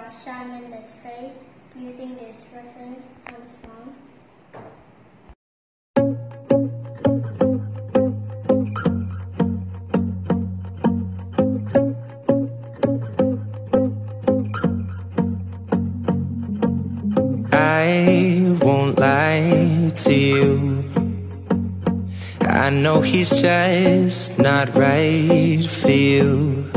draw Shaman Disgrace using this reference on song. I won't lie to you I know he's just not right for you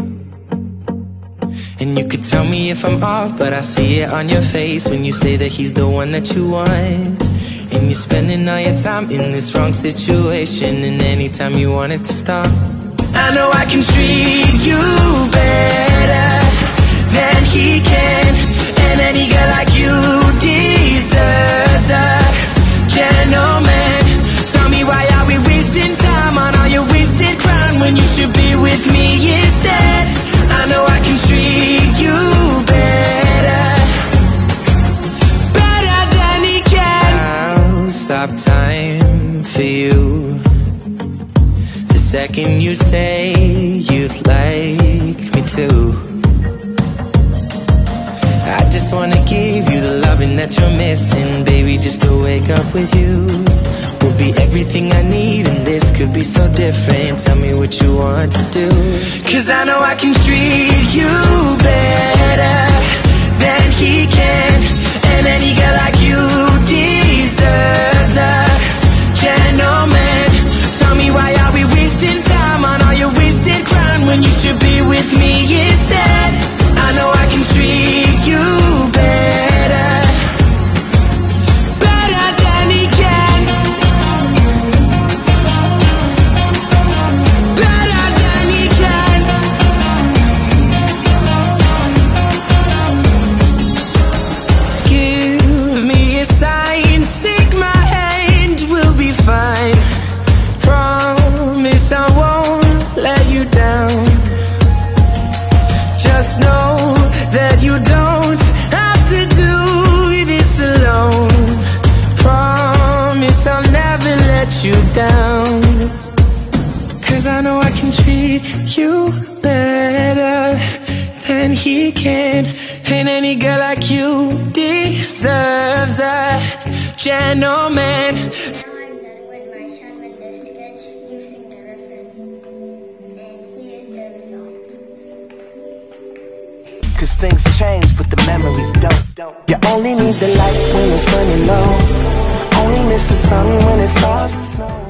and you could tell me if I'm off, but I see it on your face when you say that he's the one that you want. And you're spending all your time in this wrong situation, and anytime you want it to stop. I know I can treat you better second you say you'd like me to. I just wanna give you the loving that you're missing, baby, just to wake up with you. Will be everything I need, and this could be so different. Tell me what you want to do. Cause I know I can treat you better you down. Cause I know I can treat you better than he can. And any girl like you deserves a gentleman. Cause things change, but the memories don't. You only need the light when it's running low. Miss the sun when it starts to snow.